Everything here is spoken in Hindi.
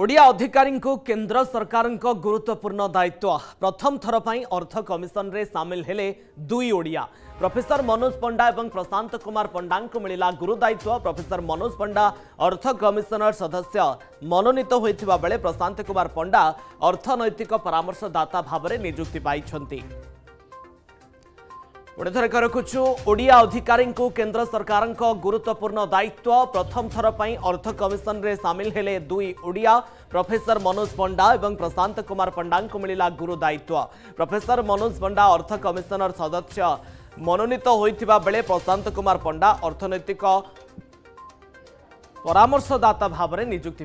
ओडिया अधिकारी केन्द्र सरकार का गुरुत्वपूर्ण दायित्व प्रथम थर पर अर्थ कमिशन रे सामिल हेले दुई ओडिया प्रोफेसर मनोज पंडा और प्रशांत कुमार पंडा को मिला गुरु दायित्व प्रोफेसर मनोज पंडा अर्थ कमिशनर सदस्य मनोनीत होता बेले प्रशांत कुमार पंडा अर्थनैतिक परामर्शदाता भाव में निजुक्ति पाई गोटे थर रखुड़िया अधिकारी केन्द्र सरकार गुरुत्वपूर्ण दायित्व प्रथम थर पर अर्थ कमिशन में सामिल हेले दुई ओडिया प्रफेसर मनोज पंडा और प्रशांत कुमार पंडा को मिलला गुरु दायित्व प्रफेसर मनोज पंडा अर्थ कमिशनर सदस्य मनोनीत होता बेले प्रशांत कुमार पंडा अर्थनैतिक परामर्शदाता भाव में निजुक्ति